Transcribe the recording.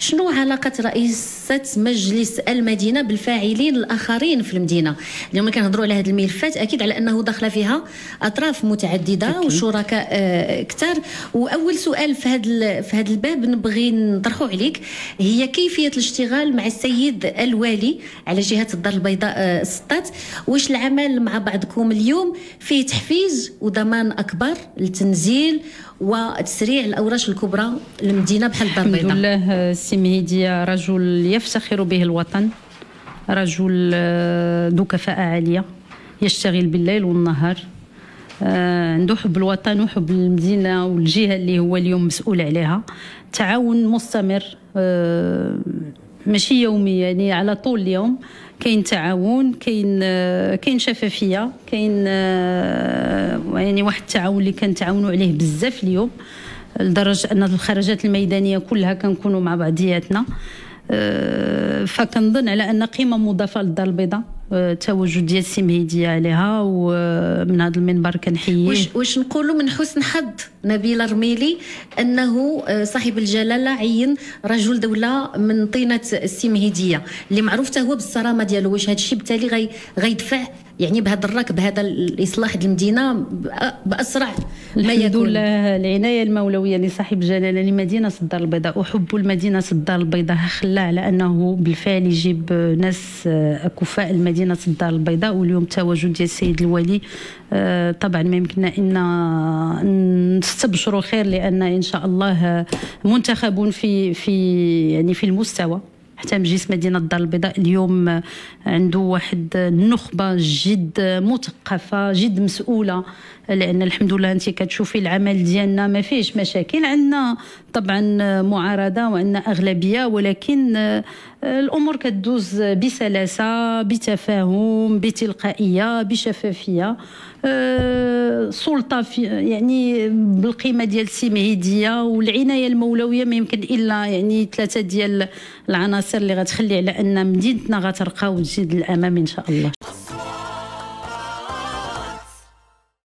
شنو علاقة رئيسة مجلس المدينة بالفاعلين الآخرين في المدينة؟ اليوم كنهضروا على هذه الملفات أكيد على أنه داخلة فيها أطراف متعددة أكيد. وشركاء آه كثار وأول سؤال في هذا في هذا الباب نبغي نطرحه عليك. هي كيفية الاشتغال مع السيد الوالي على جهة الدار البيضاء آه السطات؟ واش العمل مع بعضكم اليوم فيه تحفيز وضمان أكبر لتنزيل وتسريع الأوراش الكبرى للمدينة بحال الدار البيضاء؟ الحمد لله سي مهدي رجل يفتخر به الوطن رجل ذو كفاءة عالية يشتغل بالليل والنهار. عنده حب الوطن وحب المدينة والجهة اللي هو اليوم مسؤول عليها. تعاون مستمر ماشي يومي يعني على طول اليوم. كاين تعاون كاين كاين شفافية كاين يعني واحد التعاون اللي كنتعاونوا عليه بزاف اليوم. لدرجة أن الخرجات الميدانية كلها كنكونوا مع بعضياتنا. فكنظن على أن قيمة مضافة للدار البيضاء التواجد ديال السي مهدي عليها ومن هذا المنبر كنحييه. واش واش نقولوا من حسن حظ نبيل رميلي أنه صاحب الجلالة عين رجل دولة من طينة السي مهدية اللي معروف هو بالصرامة ديالو واش هذا الشيء بالتالي غي غيدفع يعني بهذا الركب هذا الإصلاح المدينة بأسرع ما يكون. لله العناية المولوية لصاحب الجلاله لمدينة الدار البيضاء وحب المدينة الدار البيضاء خلاه على أنه بالفعل يجيب ناس كفاء المدينة الدار البيضاء واليوم التواجد ديال السيد الوالي طبعا ما يمكننا إن نستبشروا خير لأن إن شاء الله منتخب في في يعني في المستوى. حتى مجلس مدينة الدار البيضاء اليوم عنده واحد النخبة جد مثقفة جد مسؤولة لأن الحمد لله أنت كتشوفي العمل ديالنا ما فيهش مشاكل عندنا طبعا معارضة وعندنا أغلبية ولكن الأمور كتدوز بسلاسة بتفاهم بتلقائية بشفافية. سلطة في يعني بالقيمة ديال السي والعناية المولوية ما يمكن إلا يعني ثلاثة ديال العناصر اللي غتخلي على أن مدينتنا غترقى وتزيد للامام إن شاء الله.